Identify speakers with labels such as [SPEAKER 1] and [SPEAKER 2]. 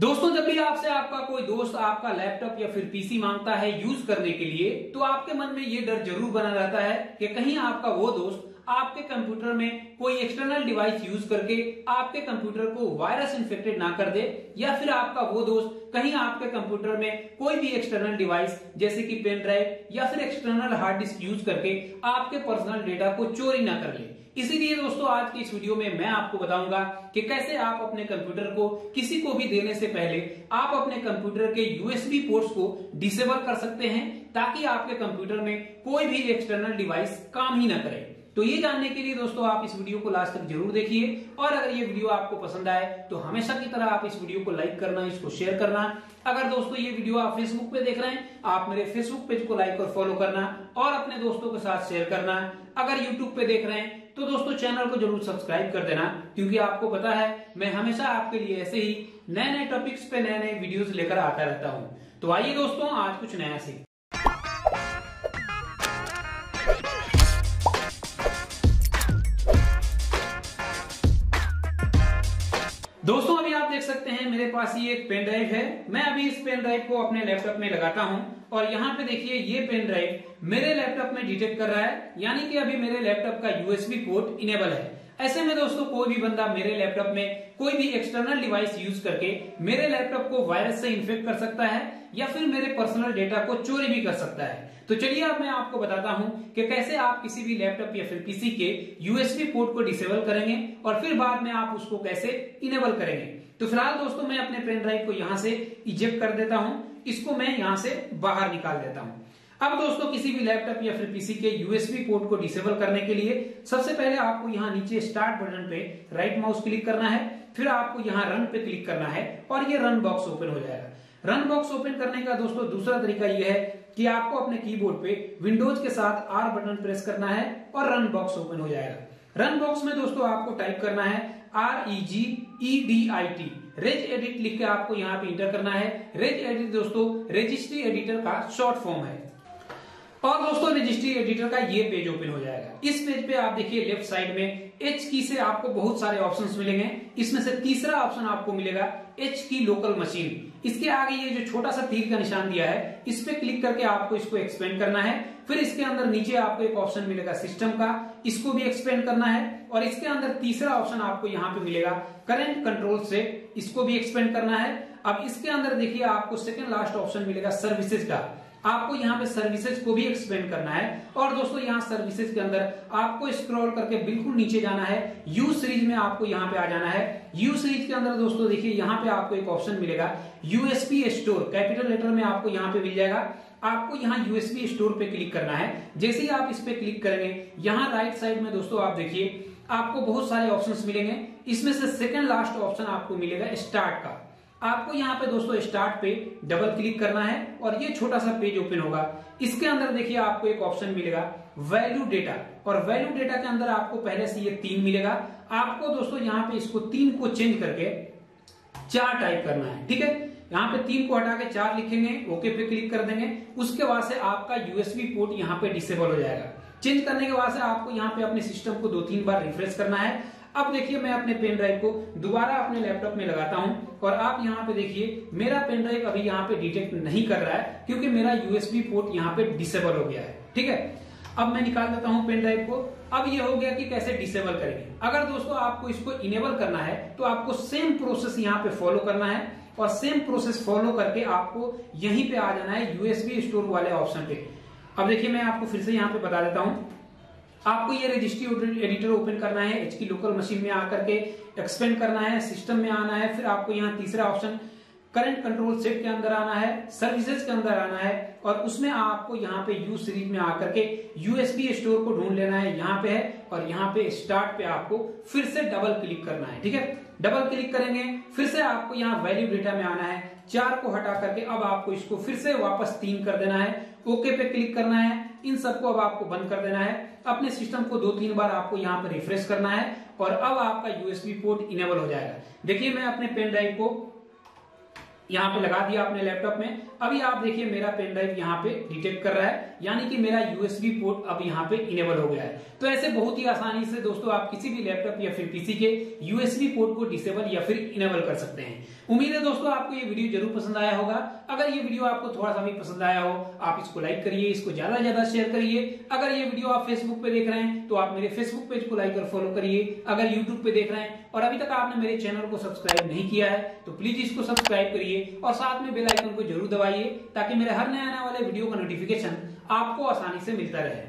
[SPEAKER 1] दोस्तों, जब भी आपसे आपका कोई दोस्त आपका लैपटॉप या फिर पीसी माँगता है यूज़ करने के लिए तो आपके मन में ये डर ज़रूर बना रहता है कि कहीं आपका वो दोस्त आपके कंप्यूटर में कोई एक्सटर्नल डिवाइस यूज़ करके आपके कंप्यूटर को वायरस इन्फेक्टेड ना कर दे, या फिर आपका वो दोस्त कहीं आपके कंप्यूटर में कोई भी एक्सटर्नल डिवाइस जैसे कि पेन ड्राइव या फिर एक्सटर्नल हार्ड डिस्क यूज़ करके आपके पर्सनल डेटा को चोरी ना कर ले। इसीलिए दोस्तों, आज की इस वीडियो में मैं आपको बताऊँगा कि कैसे आप अपने कंप्यूटर को किसी को भी देने से पहले आप अपने कंप्यूटर के यूएसबी पोर्ट्स को डिसेबल कर सकते हैं, ताकि आपके कंप्यूटर में कोई भी एक्सटर्नल डिवाइस काम ही ना करे। तो ये जानने के लिए दोस्तों, आप इस वीडियो को लास्ट तक ज़रूर देखिए। और अगर ये वीडियो आपको पसंद आए तो हमेशा की तरह आप इस वीडियो को लाइक करना, इसको शेयर करना। अगर दोस्तों, ये वीडियो आप फेसबुक पे देख रहे हैं, आप मेरे फेसबुक पेज को लाइक और फॉलो करना और अपने दोस्तों के साथ शेयर करना। अगर यूट्यूब पे देख रहे हैं तो दोस्तों चैनल को ज़रूर सब्सक्राइब कर देना, क्योंकि आपको पता है, मैं हमेशा आपके लिए ऐसे ही नए नए टॉपिक्स पे नए नए वीडियोस लेकर आता रहता हूँ। तो आइए दोस्तों, आज कुछ नया सीख। दोस्तों, अभी आप देख सकते हैं, मेरे पास ये एक पेन ड्राइव है। मैं अभी इस पेन ड्राइव को अपने लैपटॉप में लगाता हूँ और यहाँ पे देखिए, ये पेन ड्राइव मेरे लैपटॉप में डिटेक्ट कर रहा है, यानी कि अभी मेरे लैपटॉप का यूएसबी पोर्ट इनेबल है। ऐसे में दोस्तों, कोई भी बंदा मेरे लैपटॉप में कोई भी एक्सटर्नल डिवाइस यूज़ करके मेरे लैपटॉप को वायरस से इन्फेक्ट कर सकता है या फिर मेरे पर्सनल डेटा को चोरी भी कर सकता है। तो चलिए अब मैं आपको बताता हूँ कि कैसे आप किसी भी लैपटॉप या फिर पीसी के यूएसबी पोर्ट को डिसेबल करेंगे और फिर बाद में आप उसको कैसे इनेबल करेंगे। तो फ़िलहाल दोस्तों, मैं अपने पेन ड्राइव को यहाँ से इजेक्ट कर देता हूँ। इसको मैं यहाँ से बाहर निकाल देता हूँ। अब दोस्तों किसी भी लैपटॉप या फिर पीसी के यूएसबी पोर्ट को डिसेबल करने के लिए सबसे पहले आपको यहाँ नीचे स्टार्ट बटन पे राइट माउस क्लिक करना है, फिर आपको यहाँ रन पे क्लिक करना है और ये रन बॉक्स ओपन हो जाएगा। रन बॉक्स ओपन करने का दोस्तों दूसरा तरीका यह है कि आपको अपने कीबोर्ड पे विंडोज़ के साथ आर बटन प्रेस करना है और रन बॉक्स ओपन हो जाएगा। रन बॉक्स में दोस्तों आपको टाइप करना है R E G E D I T regedit लिख के आपको यहाँ पे इंटर करना है। रेज एडिट दोस्तों रजिस्ट्री एडिटर का शॉर्ट फॉर्म है। और दोस्तों रजिस्ट्री एडिटर का ये पेज ओपन हो जाएगा। इस पेज पे आप देखिए लेफ़्ट साइड में एच की से आपको बहुत सारे ऑप्शंस मिलेंगे। इसमें से तीसरा ऑप्शन आपको मिलेगा एच की लोकल मशीन इसके आगे ये जो छोटा सा तीर का निशान दिया है, इस पे क्लिक करके आपको इसको एक्सपेंड करना है। फिर इसके अंदर नीचे आपको एक ऑप्शन मिलेगा सिस्टम का। इसको भी एक्सपेंड करना है और इसके अंदर तीसरा ऑप्शन आपको यहाँ पे मिलेगा करंट कंट्रोल से इसको भी एक्सपेंड करना है। अब इसके अंदर देखिए आपको सेकेंड लास्ट ऑप्शन मिलेगा सर्विसेज़ का। आपको यहाँ पे सर्विसेज़ को भी एक्सपेंड करना है। और दोस्तों, यहाँ सर्विसेज़ के अंदर आपको स्क्रॉल करके बिल्कुल नीचे जाना है। यू सीरीज़ में आपको यहाँ पे आ जाना है। यू सीरीज़ के अंदर दोस्तों, देखिए, यहाँ पे आपको एक ऑप्शन मिलेगा। यूएसपी स्टोर कैपिटल लेटर में आपको यहाँ पे मिल जाएगा। आपको यहाँ यूएसपी स्टोर पे क्लिक करना है। जैसे ही आप इस पे क्लिक करेंगे, यहाँ राइट साइड में दोस्तों आप देखिए, आपको बहुत सारे ऑप्शंस मिलेंगे। इसमें से सेकंड लास्ट ऑप्शन आपको मिलेगा स्टार्ट का। आपको यहाँ पे दोस्तों स्टार्ट पे डबल क्लिक करना है और ये छोटा सा पेज ओपन होगा। इसके अंदर देखिए आपको एक ऑप्शन मिलेगा वैल्यू डेटा और वैल्यू डेटा के अंदर आपको पहले से ये तीन मिलेगा। आपको दोस्तों यहाँ पे इसको तीन को चेंज करके चार टाइप करना है, ठीक है? यहाँ पे तीन को हटा के चार लिखेंगे ओके पे क्लिक कर देंगे। उसके बाद से आपका यूएसबी पोर्ट यहाँ पे डिसेबल हो जाएगा। चेंज करने के बाद से आपको यहाँ पे अपने सिस्टम को दो तीन बार रिफ्रेश करना है। अब देखिए मैं अपने पेन ड्राइव को दोबारा अपने लैपटॉप में लगाता हूँ और आप यहाँ पे देखिए, मेरा पेन ड्राइव अभी यहाँ पे डिटेक्ट नहीं कर रहा है क्योंकि मेरा यूएसबी पोर्ट यहाँ पे डिसेबल हो गया है। ठीक है? अब मैं निकाल देता हूँ पेन ड्राइव को। अब ये हो गया कि कैसे डिसेबल करेंगे। अगर दोस्तों आपको इसको इनेबल करना है तो आपको सेम प्रोसेस यहाँ पे फॉलो करना है और सेम प्रोसेस फॉलो करके आपको यहीं पे आ जाना है यूएसबी स्टोर वाले ऑप्शन पे। अब देखिए, मैं आपको फिर से यहाँ पे बता देता हूँ। आपको ये रजिस्ट्री एडिटर ओपन करना है एच की लोकल मशीन में आकर के एक्सपेंड करना है सिस्टम में आना है, फिर आपको यहाँ तीसरा ऑप्शन करंट कंट्रोल सेट के अंदर आना है सर्विसेज़ के अंदर आना है, और उसमें आपको यहाँ पे यू सीरीज़ में आकर के यूएसबी स्टोर को ढूंढ लेना है, यहाँ पे है, और यहाँ पे स्टार्ट पे आपको फिर से डबल क्लिक करना है, ठीक है? डबल क्लिक करेंगे, फिर से आपको यहाँ वैल्यू डेटा में आना है, चार को हटा करके अब आपको इसको फिर से वापस तीन कर देना है ओके पे क्लिक करना है इन सबको अब आपको बंद कर देना है। अपने सिस्टम को दो तीन बार आपको यहाँ पर रिफ्रेश करना है और अब आपका यूएसबी पोर्ट इनेबल हो जाएगा। देखिए, मैं अपने पेन ड्राइव को यहाँ पे लगा दिया अपने लैपटॉप में। अभी आप देखिए मेरा पेन ड्राइव यहाँ पे डिटेक्ट कर रहा है, यानी कि मेरा यूएसबी पोर्ट अब यहाँ पे इनेबल हो गया है। तो ऐसे बहुत ही आसानी से दोस्तों आप किसी भी लैपटॉप या फिर पीसी के यूएसबी पोर्ट को डिसेबल या फिर इनेबल कर सकते हैं। उम्मीद है दोस्तों आपको ये वीडियो ज़रूर पसंद आया होगा। अगर ये वीडियो आपको थोड़ा सा भी पसंद आया हो, आप इसको लाइक करिए, इसको ज़्यादा से ज़्यादा शेयर करिए। अगर ये वीडियो आप फेसबुक पे देख रहे हैं तो आप मेरे फेसबुक पेज को लाइक और फॉलो करिए। अगर यूट्यूब पे देख रहे हैं और अभी तक आपने मेरे चैनल को सब्सक्राइब नहीं किया है तो प्लीज़ इसको सब्सक्राइब करिए और साथ में बेलाइकन को ज़रूर दबाइए ताकि मेरे हर नए आने वाले वीडियो का नोटिफिकेशन आपको आसानी से मिलता रहे।